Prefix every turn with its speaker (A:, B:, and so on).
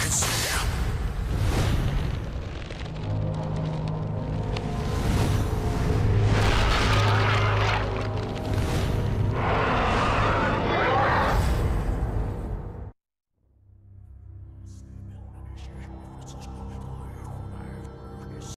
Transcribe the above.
A: It's